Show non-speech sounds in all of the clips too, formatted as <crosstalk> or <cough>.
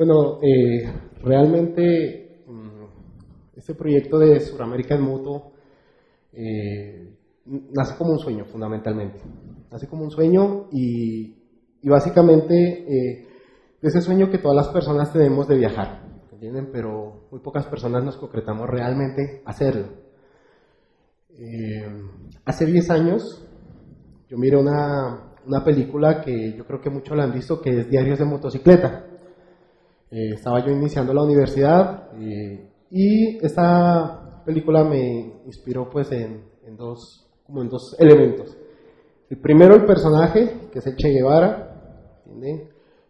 Bueno, eh, realmente mm, este proyecto de Suramérica en Moto eh, nace como un sueño fundamentalmente. Nace como un sueño y, básicamente eh, ese sueño que todas las personas tenemos de viajar, ¿entienden? Pero muy pocas personas nos concretamos realmente hacerlo. Eh, hace 10 años yo miré una, una, película que yo creo que muchos la han visto, que es Diarios de Motocicleta. Eh, estaba yo iniciando la universidad eh, y esta película me inspiró pues en, en, dos, como en dos elementos. El primero, el personaje, que es el Che Guevara,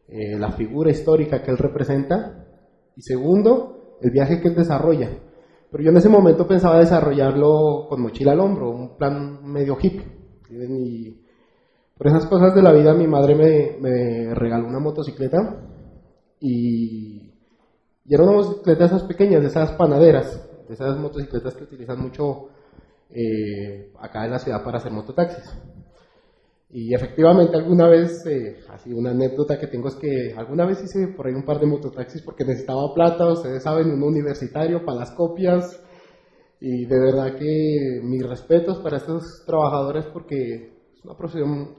eh, la figura histórica que él representa. Y segundo, el viaje que él desarrolla. Pero yo en ese momento pensaba desarrollarlo con mochila al hombro, un plan medio hippie. Y por esas cosas de la vida mi madre me, me regaló una motocicleta y, y, era una motocicleta de esas pequeñas, de esas panaderas, de esas motocicletas que utilizan mucho eh, acá en la ciudad para hacer mototaxis. Y efectivamente alguna vez, eh, así una anécdota que tengo es que alguna vez hice por ahí un par de mototaxis porque necesitaba plata, ustedes saben, un universitario para las copias. Y de verdad que mis respetos para estos trabajadores porque es una profesión,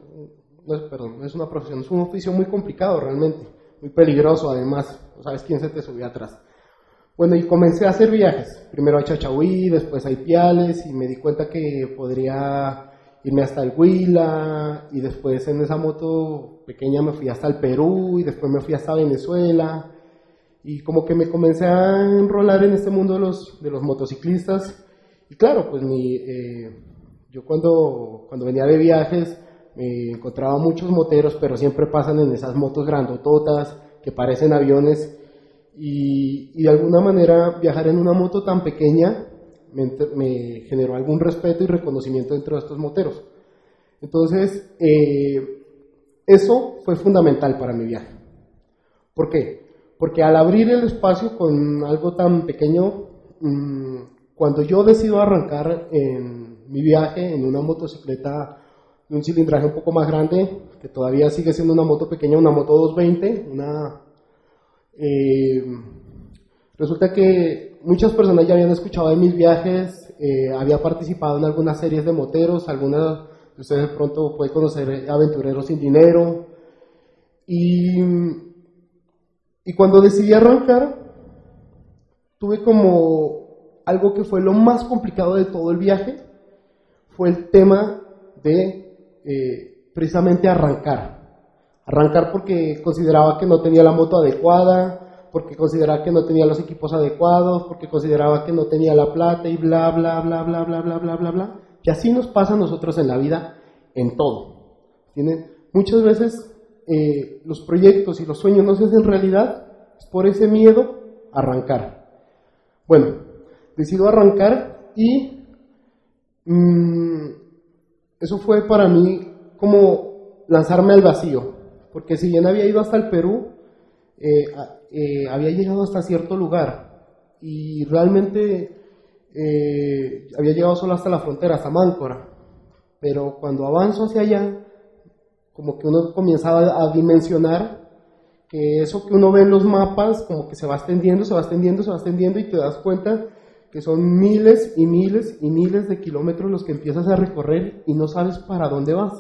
no perdón, es una profesión, es un oficio muy complicado realmente, muy peligroso además, no sabes quién se te subió atrás. Bueno, y comencé a hacer viajes, primero a Chachahuí, después a Ipiales y me di cuenta que podría irme hasta el Huila y después en esa moto pequeña me fui hasta el Perú y después me fui hasta Venezuela y como que me comencé a enrolar en este mundo de los, de los motociclistas y claro, pues mi, eh, yo cuando, cuando venía de viajes me encontraba muchos moteros, pero siempre pasan en esas motos grandototas que parecen aviones y, y de alguna manera viajar en una moto tan pequeña me, generó algún respeto y reconocimiento dentro de estos moteros. Entonces, eh, eso fue fundamental para mi viaje. ¿Por qué? Porque al abrir el espacio con algo tan pequeño, mm, cuando yo decido arrancar en mi viaje en una motocicleta de un cilindraje un poco más grande, que todavía sigue siendo una moto pequeña, una moto 220, una... Eh, resulta que muchas personas ya habían escuchado de mis viajes, eh, había participado en algunas series de moteros, algunas de ustedes de pronto pueden conocer Aventureros sin Dinero. Y, y cuando decidí arrancar, tuve como algo que fue lo más complicado de todo el viaje, fue el tema de eh, precisamente arrancar. Arrancar porque consideraba que no tenía la moto adecuada, porque consideraba que no tenía los equipos adecuados, porque consideraba que no tenía la plata y bla, bla, bla, bla, bla, bla, bla, bla, bla. Que así nos pasa a nosotros en la vida, en todo. ¿Tienen? Muchas veces eh, los proyectos y los sueños no se hacen realidad es por ese miedo arrancar. Bueno, decido arrancar y mmm, eso fue para mí como lanzarme al vacío, porque si bien había ido hasta el Perú, eh, eh, había llegado hasta cierto lugar y realmente eh, había llegado solo hasta la frontera, hasta Máncora. Pero cuando avanzo hacia allá, como que uno comienza a, dimensionar que eso que uno ve en los mapas, como que se va extendiendo, se va extendiendo, se va extendiendo y te das cuenta que son miles y miles y miles de kilómetros los que empiezas a recorrer y no sabes para dónde vas.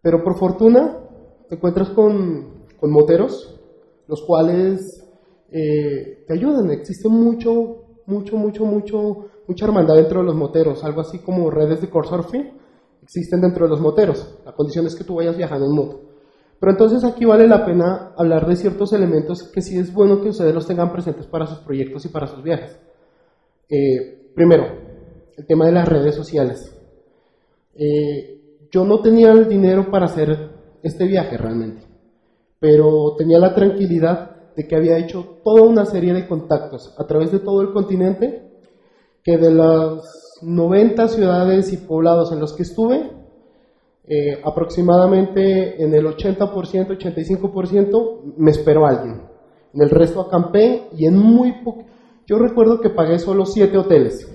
Pero por fortuna te encuentras con, con moteros los cuales eh, te ayudan. Existe mucho, mucho, mucho, mucho, mucha hermandad dentro de los moteros, algo así como redes de surfing existen dentro de los moteros. La condición es que tú vayas viajando en moto. Pero entonces aquí vale la pena hablar de ciertos elementos que sí es bueno que ustedes los tengan presentes para sus proyectos y para sus viajes. Eh, primero, el tema de las redes sociales. Eh, yo no tenía el dinero para hacer este viaje realmente pero tenía la tranquilidad de que había hecho toda una serie de contactos a través de todo el continente, que de las 90 ciudades y poblados en los que estuve, eh, aproximadamente en el 80%, 85% me esperó alguien. En el resto acampé y en muy poco... Yo recuerdo que pagué solo 7 hoteles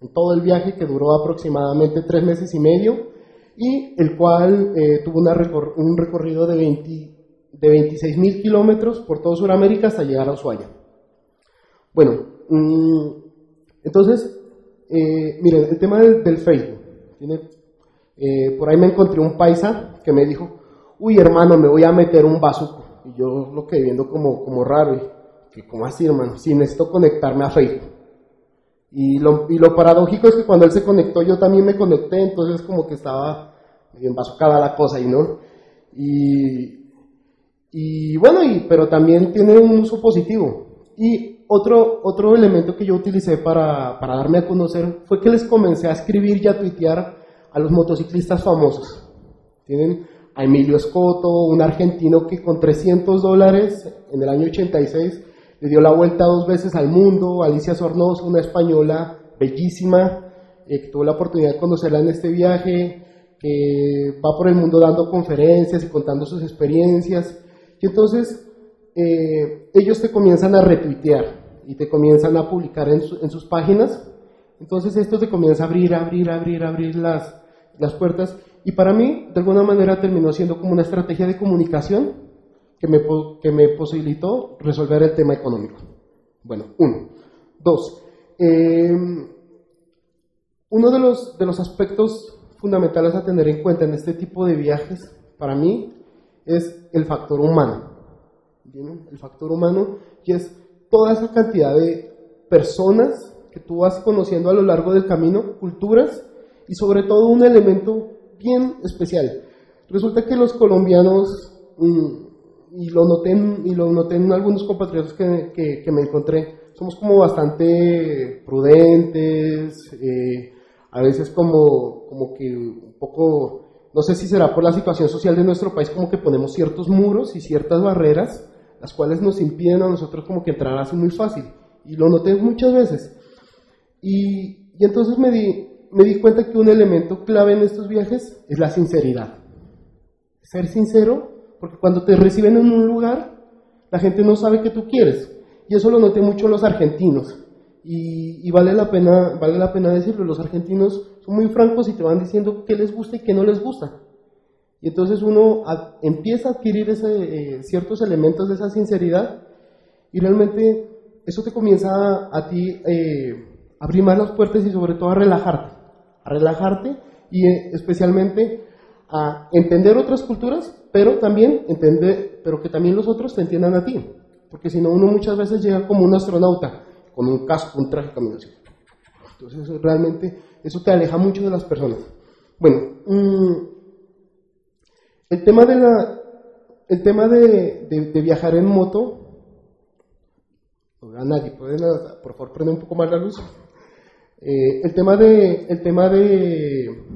en todo el viaje que duró aproximadamente 3 meses y medio y el cual eh, tuvo una un recorrido de 20, de 26 mil kilómetros por todo Sudamérica hasta llegar a Ushuaia. Bueno, mm, entonces, eh, miren, el tema del, Facebook. Eh, por ahí me encontré un paisa que me dijo, uy hermano, me voy a meter un bazuco. Y yo lo quedé viendo como, como raro. Y, ¿Cómo así, hermano? Si necesito conectarme a Facebook. Y lo, y lo paradójico es que cuando él se conectó, yo también me conecté, entonces como que estaba medio embazucada la cosa, y ¿no? Y, y bueno, y, pero también tiene un uso positivo. Y otro, otro elemento que yo utilicé para, para darme a conocer fue que les comencé a escribir y a tuitear a los motociclistas famosos. Tienen a Emilio Escoto, un argentino que con 300 dólares en el año 86 le dio la vuelta dos veces al mundo, Alicia Sornosa, una española bellísima, eh, que tuvo la oportunidad de conocerla en este viaje, que va por el mundo dando conferencias y contando sus experiencias. Y entonces eh, ellos te comienzan a retuitear y te comienzan a publicar en, sus páginas. Entonces esto te comienza a abrir, abrir, abrir, abrir las, las puertas. Y para mí, de alguna manera, terminó siendo como una estrategia de comunicación que me, que me posibilitó resolver el tema económico. Bueno, uno. Dos, em, uno de los, de los aspectos fundamentales a tener en cuenta en este tipo de viajes, para mí, es el factor humano. El factor humano, y es toda esa cantidad de personas que tú vas conociendo a lo largo del camino, culturas, y sobre todo un elemento bien especial. Resulta que los colombianos mm, y lo noté en, y lo noté en algunos compatriotas que, que, me encontré, somos como bastante prudentes, eh, a veces como, como que un poco, no sé si será por la situación social de nuestro país, como que ponemos ciertos muros y ciertas barreras, las cuales nos impiden a nosotros como que entrar así muy fácil. Y lo noté muchas veces. Y, y entonces me di, me di cuenta que un elemento clave en estos viajes es la sinceridad. Ser sincero porque cuando te reciben en un lugar, la gente no sabe qué tú quieres. Y eso lo noté mucho los argentinos. Y, vale, la pena, vale la pena decirlo, los argentinos son muy francos y te van diciendo qué les gusta y qué no les gusta. Y entonces uno empieza a adquirir ese, eh, ciertos elementos de esa sinceridad y realmente eso te comienza a, ti eh, a abrir más las puertas y sobre todo a relajarte. A relajarte y eh, especialmente a entender otras culturas, pero también entender, pero que también los otros te entiendan a ti. Porque si no, uno muchas veces llega como un astronauta, con un casco, un traje, camino así. Entonces, realmente, eso te aleja mucho de las personas. Bueno, mm, el tema de la, el tema de, de, viajar en moto, a nadie, pueden, por favor, prende un poco más la luz. Eh, el tema de, el tema de,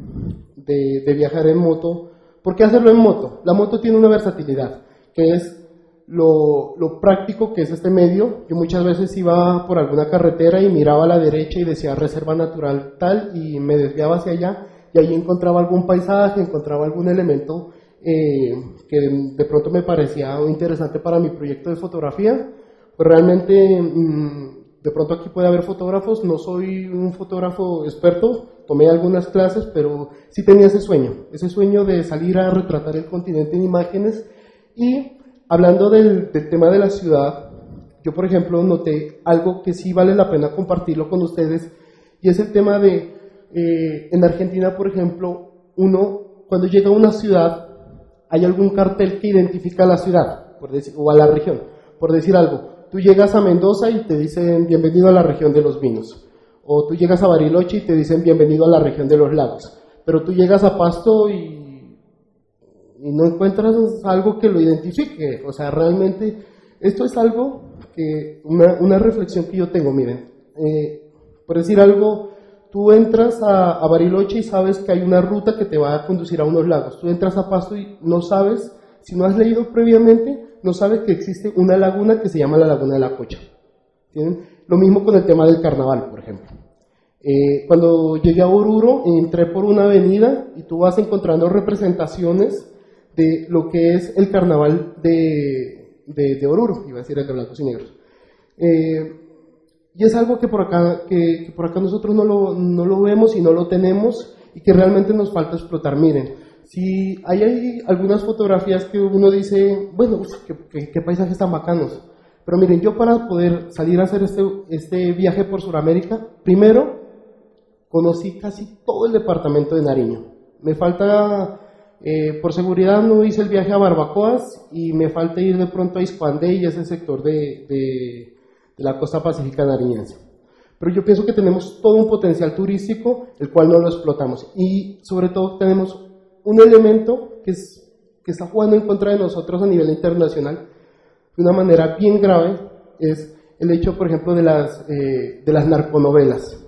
de, viajar en moto. ¿Por qué hacerlo en moto? La moto tiene una versatilidad, que es lo, práctico que es este medio. Yo muchas veces iba por alguna carretera y miraba a la derecha y decía reserva natural tal y me desviaba hacia allá y ahí encontraba algún paisaje, encontraba algún elemento eh, que de pronto me parecía interesante para mi proyecto de fotografía. Pues realmente mm, de pronto aquí puede haber fotógrafos, no soy un fotógrafo experto, tomé algunas clases, pero sí tenía ese sueño, ese sueño de salir a retratar el continente en imágenes. Y hablando del, tema de la ciudad, yo por ejemplo noté algo que sí vale la pena compartirlo con ustedes, y es el tema de, eh, en Argentina por ejemplo, uno cuando llega a una ciudad, hay algún cartel que identifica a la ciudad, por decir, o a la región, por decir algo tú llegas a Mendoza y te dicen bienvenido a la región de los vinos. O tú llegas a Bariloche y te dicen bienvenido a la región de los lagos. Pero tú llegas a Pasto y, no encuentras algo que lo identifique. O sea, realmente esto es algo que, una, una reflexión que yo tengo, miren. Eh, por decir algo, tú entras a, Bariloche y sabes que hay una ruta que te va a conducir a unos lagos. Tú entras a Pasto y no sabes, si no has leído previamente, no sabe que existe una laguna que se llama la Laguna de la Cocha. Lo mismo con el tema del carnaval, por ejemplo. Eh, cuando llegué a Oruro, entré por una avenida y tú vas encontrando representaciones de lo que es el carnaval de, de, Oruro, iba a decir el de blancos y negros. Eh, y es algo que por acá, que, por acá nosotros no lo, no lo, vemos y no lo tenemos y que realmente nos falta explotar. Miren, si hay, hay algunas fotografías que uno dice, bueno, qué, paisajes tan bacanos. Pero miren, yo para poder salir a hacer este, este viaje por Sudamérica, primero conocí casi todo el departamento de Nariño. Me falta, eh, por seguridad no hice el viaje a Barbacoas y me falta ir de pronto a Iscuandé y ese sector de, de, de la costa pacífica nariñense. Pero yo pienso que tenemos todo un potencial turístico, el cual no lo explotamos. Y sobre todo tenemos un elemento que, es, que está jugando en contra de nosotros a nivel internacional de una manera bien grave, es el hecho, por ejemplo, de las, eh, de las narconovelas.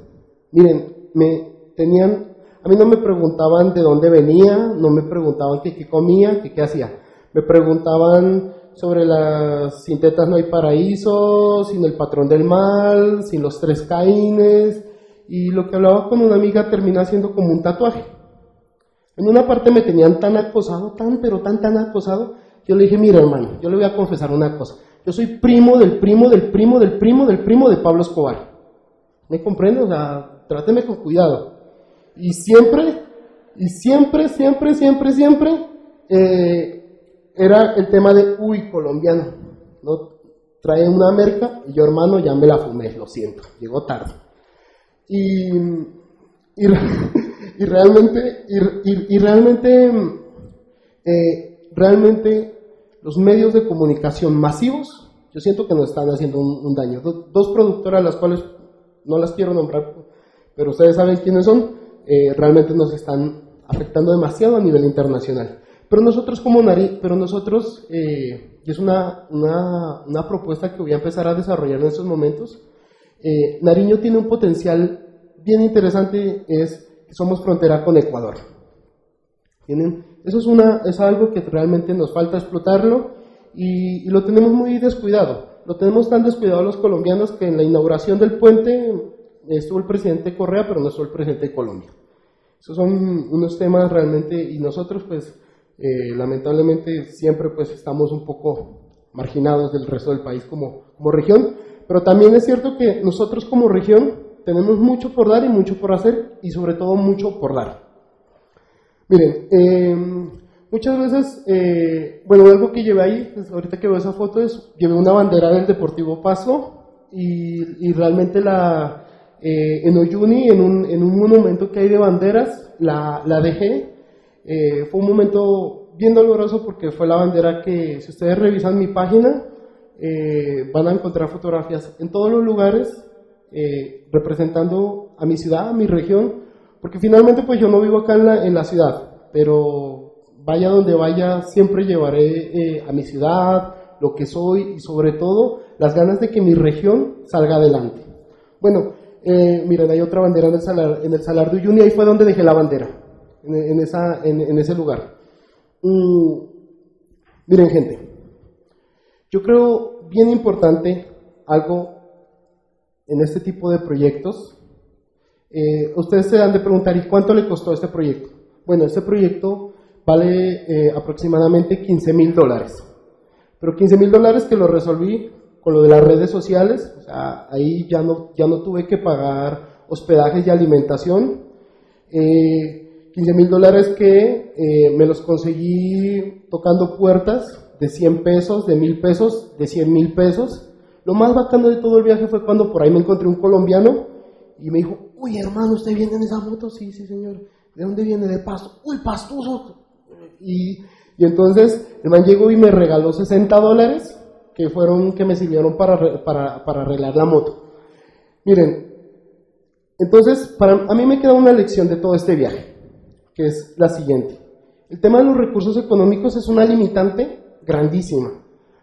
Miren, me tenían, a mí no me preguntaban de dónde venía, no me preguntaban qué, comía, qué, qué hacía. Me preguntaban sobre las sintetas no hay paraíso, sin el patrón del mal, sin los tres caínes, y lo que hablaba con una amiga termina siendo como un tatuaje. En una parte me tenían tan acosado, tan, pero tan, tan acosado, yo le dije, mira hermano, yo le voy a confesar una cosa. Yo soy primo del primo del primo del primo del primo de Pablo Escobar. ¿Me comprende? O tráteme con cuidado. Y siempre, y siempre, siempre, siempre, siempre, eh, era el tema de, uy, colombiano. ¿no? Trae una merca y yo, hermano, ya me la fumé, lo siento, llegó tarde. Y, y <laughs> y realmente, y, realmente, eh, realmente los medios de comunicación masivos, yo siento que nos están haciendo un, daño. dos productoras, las cuales no las quiero nombrar, pero ustedes saben quiénes son, eh, realmente nos están afectando demasiado a nivel internacional. Pero nosotros como Nari, pero nosotros, eh, y es una, una, una, propuesta que voy a empezar a desarrollar en estos momentos, Nariño tiene un potencial bien interesante, es somos frontera con Ecuador. ¿Tienen? Eso es, una, es algo que realmente nos falta explotarlo y, lo tenemos muy descuidado. Lo tenemos tan descuidado los colombianos que en la inauguración del puente estuvo el presidente Correa, pero no estuvo el presidente de Colombia. Esos son unos temas realmente, y nosotros pues eh, lamentablemente siempre pues estamos un poco marginados del resto del país como, como región, pero también es cierto que nosotros como región tenemos mucho por dar y mucho por hacer y sobre todo mucho por dar. Miren, eh, muchas veces, eh, bueno, algo que llevé ahí, pues ahorita que veo esa foto, es llevé una bandera del Deportivo Paso y, realmente la, eh, en Oyuni, en un, en un, monumento que hay de banderas, la, la dejé. fue un momento bien doloroso porque fue la bandera que, si ustedes revisan mi página, van a encontrar fotografías en todos los lugares eh, representando a mi ciudad, a mi región, porque finalmente pues yo no vivo acá en la, en la ciudad, pero vaya donde vaya, siempre llevaré eh, a mi ciudad, lo que soy y sobre todo las ganas de que mi región salga adelante. Bueno, eh, miren, hay otra bandera en el Salar, en de Uyuni, ahí fue donde dejé la bandera, en, esa, en, ese lugar. Mm, miren gente, yo creo bien importante algo en este tipo de proyectos, eh, ustedes se han de preguntar, ¿y cuánto le costó este proyecto? Bueno, este proyecto vale eh, aproximadamente 15 mil dólares, pero 15 mil dólares que lo resolví con lo de las redes sociales, o sea, ahí ya no, ya no tuve que pagar hospedajes y alimentación, eh, 15 mil dólares que eh, me los conseguí tocando puertas de 100 pesos, de 1000 pesos, de 100 mil pesos, lo más bacano de todo el viaje fue cuando por ahí me encontré un colombiano y me dijo, uy hermano, ¿usted viene en esa moto? Sí, sí señor. ¿De dónde viene? De Pasto. Uy, pastoso. Y, y entonces el man llegó y me regaló 60 dólares que fueron, que me sirvieron para, para, para arreglar la moto. Miren, entonces para, a mí me queda una lección de todo este viaje, que es la siguiente. El tema de los recursos económicos es una limitante grandísima.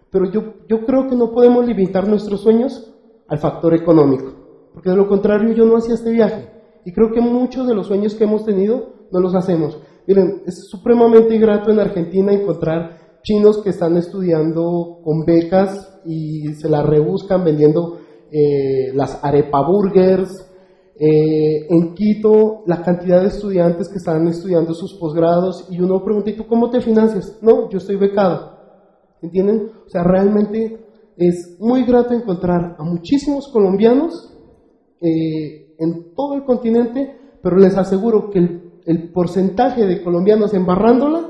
Pero yo, yo creo que no podemos limitar nuestros sueños al factor económico, porque de lo contrario yo no hacía este viaje. Y creo que muchos de los sueños que hemos tenido no los hacemos. Miren, es supremamente ingrato en Argentina encontrar chinos que están estudiando con becas y se las rebuscan vendiendo eh, las arepa burgers. Eh, en Quito, la cantidad de estudiantes que están estudiando sus posgrados y uno pregunta, ¿y tú cómo te financias? No, yo estoy becado. ¿Entienden? O sea, realmente es muy grato encontrar a muchísimos colombianos eh, en todo el continente, pero les aseguro que el, porcentaje de colombianos embarrándola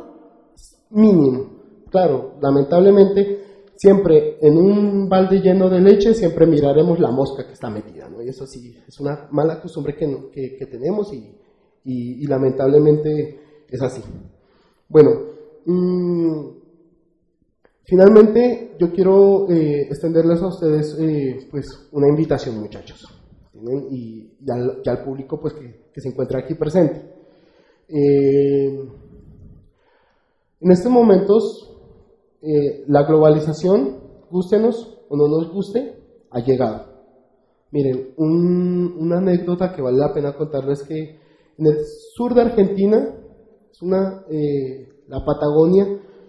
es mínimo. Claro, lamentablemente, siempre en un balde lleno de leche, siempre miraremos la mosca que está metida, ¿no? Y eso sí, es una mala costumbre que, que, tenemos y, y, lamentablemente es así. Bueno, mmm, Finalmente, yo quiero eh, extenderles a ustedes eh, pues una invitación, muchachos, y, al, público pues, que, se encuentra aquí presente. Eh, en estos momentos, la globalización, gústenos o no nos guste, ha llegado. Miren, una anécdota que vale la pena contarles que en el sur de Argentina, es una, la Patagonia,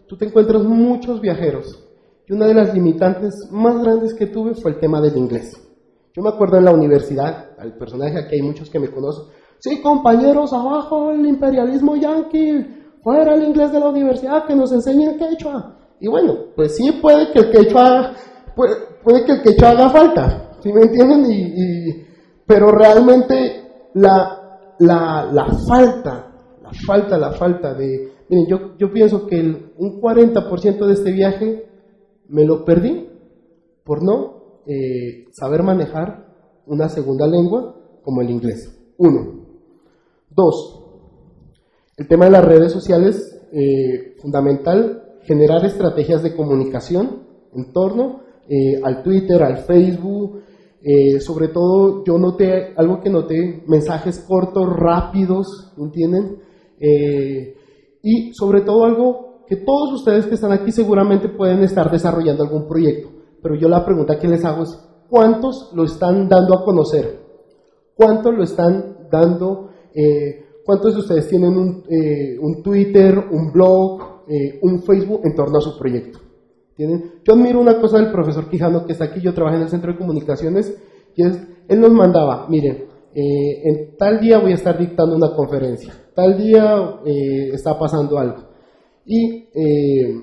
tú te encuentras muchos viajeros. Y una de las limitantes más grandes que tuve fue el tema del inglés. Yo me acuerdo en la universidad, al personaje aquí hay muchos que me conocen. Sí, compañeros, abajo el imperialismo yanqui, fuera el inglés de la universidad, que nos enseñen quechua. Y bueno, pues sí puede que el quechua, puede, puede que el quechua haga falta, ¿sí me entienden? Y, pero realmente la, la, la falta, la falta, la falta de, Miren, yo, yo pienso que el, un 40% de este viaje me lo perdí por no eh, saber manejar una segunda lengua como el inglés. Uno. Dos. El tema de las redes sociales, eh, fundamental, generar estrategias de comunicación en torno eh, al Twitter, al Facebook. sobre todo, yo noté algo que noté, mensajes cortos, rápidos, ¿entienden? y sobre todo algo que todos ustedes que están aquí seguramente pueden estar desarrollando algún proyecto, pero yo la pregunta que les hago es, ¿cuántos lo están dando a conocer? ¿Cuántos lo están dando? Eh, ¿Cuántos de ustedes tienen un, eh, un Twitter, un blog, eh, un Facebook en torno a su proyecto? ¿Tienen? Yo admiro una cosa del profesor Quijano que está aquí, yo trabajo en el centro de comunicaciones, y es, él nos mandaba, miren, en tal día voy a estar dictando una conferencia, tal día eh, está pasando algo. Y eh,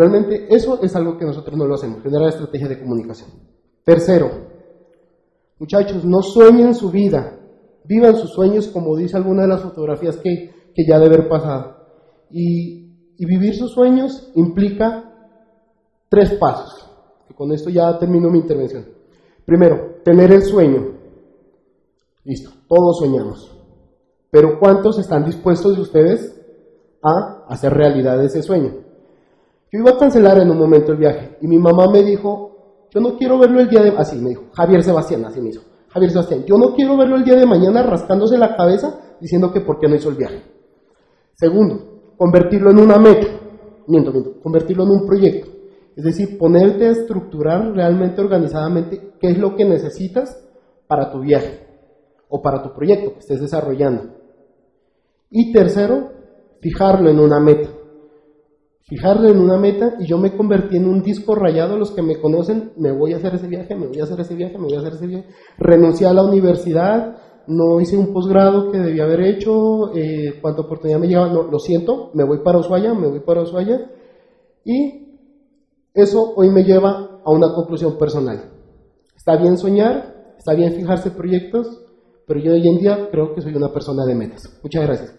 realmente eso es algo que nosotros no lo hacemos, generar estrategia de comunicación. Tercero, muchachos, no sueñen su vida, vivan sus sueños como dice alguna de las fotografías que, ya debe haber pasado. Y, y vivir sus sueños implica tres pasos. Y con esto ya termino mi intervención. Primero, tener el sueño. Listo, todos soñamos. Pero ¿cuántos están dispuestos de ustedes a hacer realidad ese sueño? Yo iba a cancelar en un momento el viaje y mi mamá me dijo, yo no quiero verlo el día de... Así me dijo, Javier Sebastián, así me dijo. Javier Sebastián, yo no quiero verlo el día de mañana rascándose la cabeza diciendo que por qué no hizo el viaje. Segundo, convertirlo en una meta. Miento, miento, convertirlo en un proyecto. Es decir, ponerte a estructurar realmente organizadamente qué es lo que necesitas para tu viaje o para tu proyecto que estés desarrollando. Y tercero, fijarlo en una meta. Fijarlo en una meta y yo me convertí en un disco rayado. Los que me conocen, me voy a hacer ese viaje, me voy a hacer ese viaje, me voy a hacer ese viaje. Renuncié a la universidad, no hice un posgrado que debía haber hecho. Eh, cuánta oportunidad me llegaba, no, lo siento, me voy para Ushuaia, me voy para Ushuaia. Y eso hoy me lleva a una conclusión personal. Está bien soñar, está bien fijarse proyectos, pero yo hoy en día creo que soy una persona de metas. Muchas gracias.